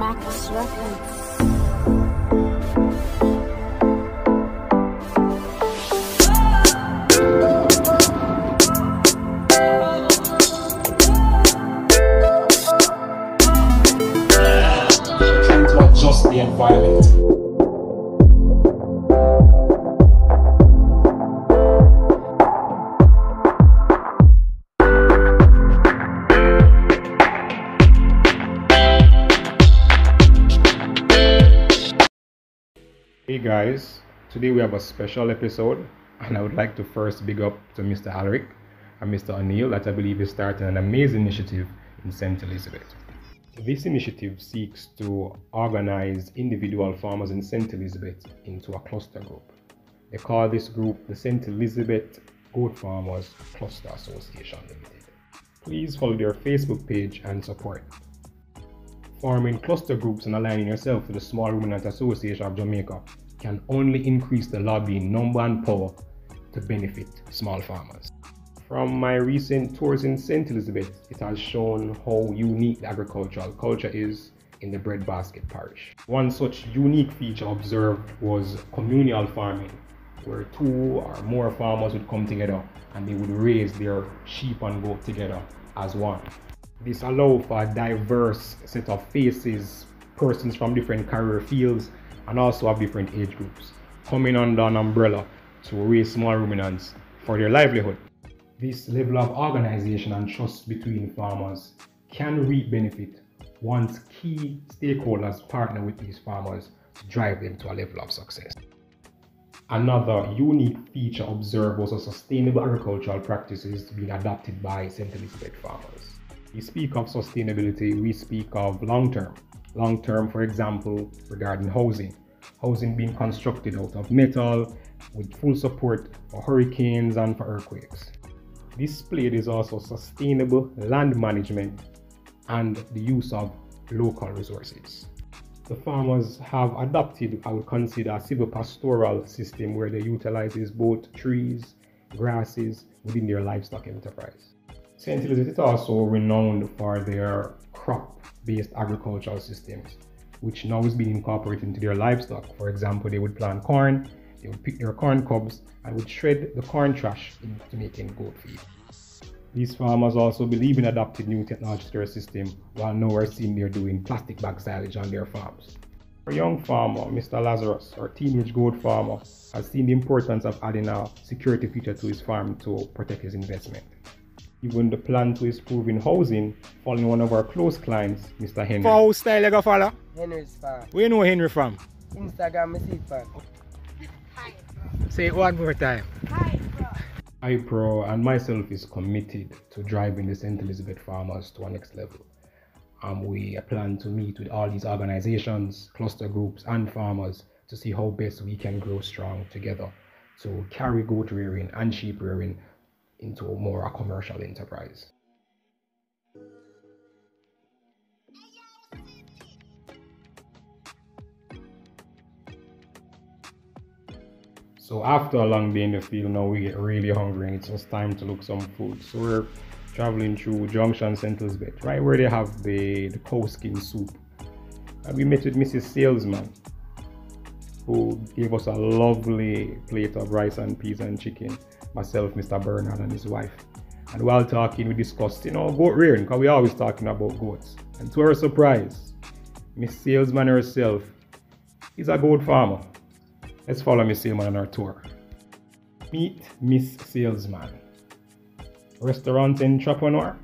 Max to adjust the environment. Hey guys, today we have a special episode, and I would like to first big up to Mr. Alric and Mr. O'Neill that I believe is starting an amazing initiative in St. Elizabeth. This initiative seeks to organize individual farmers in St. Elizabeth into a cluster group. They call this group the St. Elizabeth Goat Farmers Cluster Association Limited. Please follow their Facebook page and support. Forming cluster groups and aligning yourself with the Small Ruminant Association of Jamaica can only increase the lobbying number and power to benefit small farmers. From my recent tours in St. Elizabeth, it has shown how unique the agricultural culture is in the breadbasket parish. One such unique feature observed was communal farming, where two or more farmers would come together and they would raise their sheep and goat together as one. This allowed for a diverse set of faces, persons from different career fields, and also of different age groups, coming under an umbrella to raise small ruminants for their livelihood. This level of organization and trust between farmers can reap benefit once key stakeholders partner with these farmers to drive them to a level of success. Another unique feature observed was a sustainable agricultural practices being adopted by St. Elizabeth farmers. We speak of sustainability, we speak of long term. Long term, for example, regarding housing. Housing being constructed out of metal with full support for hurricanes and for earthquakes. Displayed is also sustainable land management and the use of local resources. The farmers have adopted, I would consider, a silvopastoral system where they utilizes both trees, grasses within their livestock enterprise. St. Elizabeth is also renowned for their crop-based agricultural systems, which now is being incorporated into their livestock. For example, they would plant corn, they would pick their corn cobs and would shred the corn trash into making goat feed. These farmers also believe in adopting new technology to their system, while now we're seeing they're doing plastic bag silage on their farms. For young farmer, Mr. Lazarus, or teenage goat farmer, has seen the importance of adding a security feature to his farm to protect his investment. Even the plan to improve in housing, following one of our close clients, Mr. Henry. For house style you go follow? Henry's farm. Where you know Henry from? Instagram, me see it farm. Say it one more time. Hi, bro. IPRO and myself is committed to driving the St. Elizabeth farmers to a next level. Um, we plan to meet with all these organizations, cluster groups, and farmers to see how best we can grow strong together to carry goat rearing and sheep rearing into more a commercial enterprise. So after a long day in the field, now we get really hungry and it's just time to look some food. So we're traveling through Junction St. Elizabeth, right where they have the, the cow skin soup. And we met with Mrs. Salesman, who gave us a lovely plate of rice and peas and chicken. Myself, Mr. Bernard, and his wife. And while talking, we discussed, you know, goat rearing, because we're always talking about goats. And to our surprise, Miss Salesman herself is a goat farmer. Let's follow Miss Salesman on our tour. Meet Miss Salesman, restaurant entrepreneur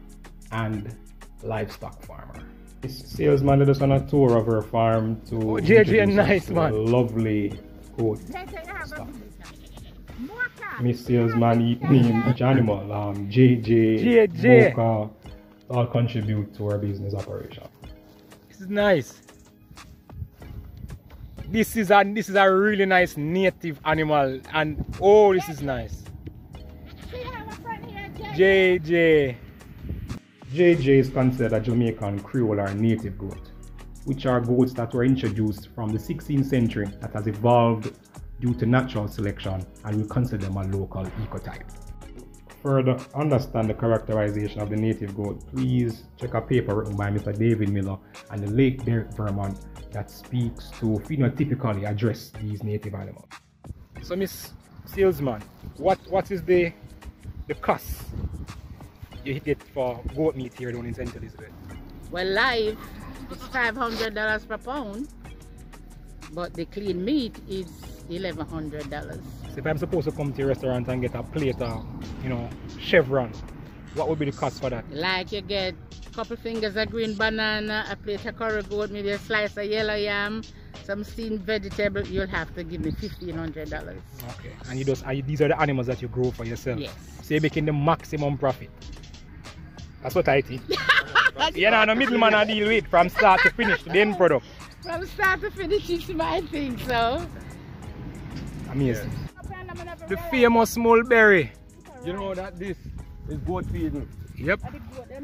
and livestock farmer. Miss Salesman led us on a tour of her farm to Oh, JJ, nice, to man. a lovely goat stuff. Miss Salesman eat name each animal. Um, JJ, JJ. Boca, all contribute to our business operation. This is nice. This is a this is a really nice native animal and oh this is nice. JJ. JJ is considered a Jamaican Creole or native goat, which are goats that were introduced from the 16th century that has evolved due to natural selection and we consider them a local ecotype. further understand the characterization of the native goat, please check a paper written by Mr. David Miller and the late Derek Vermont that speaks to phenotypically address these native animals. So, Miss Salesman, what what is the the cost you get for goat meat here down in St. Elizabeth? Well, live, it's $500 per pound, but the clean meat is $1,100. So if I'm supposed to come to your restaurant and get a plate of, you know, chevon, what would be the cost for that? Like you get a couple fingers of green banana, a plate of curry goat, maybe a slice of yellow yam, some steamed vegetable, you'll have to give me $1,500. Okay. And you just, are you, these are the animals that you grow for yourself? Yes. So you're making the maximum profit. That's what I think. you know, no middleman I deal with from start to finish, to the end product. From start to finish, it's my thing, so. Amazing. The famous mulberry. You know that this is goat feeding. Yep.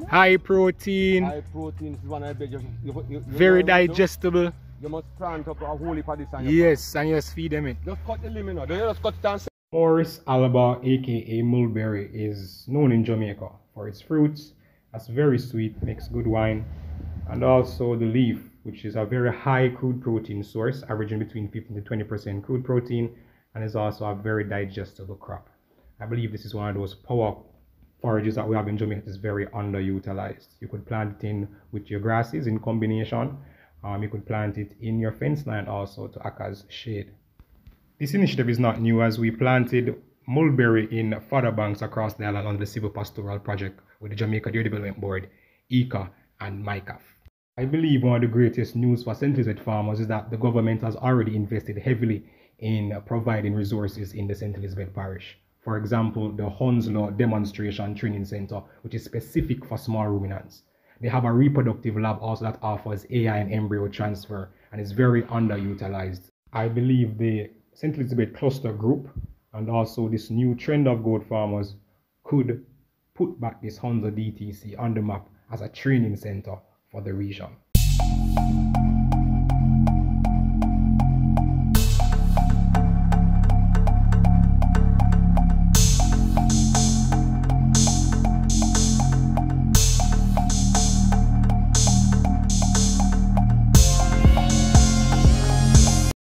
High protein, High protein is one of the. You, you, you very know, you- digestible. You must plant up a whole heap of this on your Yes, and you just feed them it. Just cut the limit now. Don't you just cut it and Morus alba, aka Mulberry, is known in Jamaica for its fruits. That's very sweet, makes good wine, and also the leaf, which is a very high crude protein source, averaging between 15 to 20 percent crude protein, and it's also a very digestible crop. I believe this is one of those power forages that we have in Jamaica that is very underutilized. You could plant it in with your grasses in combination. Um, you could plant it in your fence line also to act as shade. This initiative is not new as we planted mulberry in fodder banks across the island under the Silvopastoral Project with the Jamaica Dairy Development Board, IICA, and MICAF. I believe one of the greatest news for. Elizabeth farmers is that the government has already invested heavily in providing resources in the St. Elizabeth parish. For example, the Hounslow Demonstration Training Center, which is specific for small ruminants. They have a reproductive lab also that offers AI and embryo transfer and is very underutilized. I believe the St. Elizabeth Cluster Group and also this new trend of goat farmers could put back this Honda DTC on the map as a training center for the region.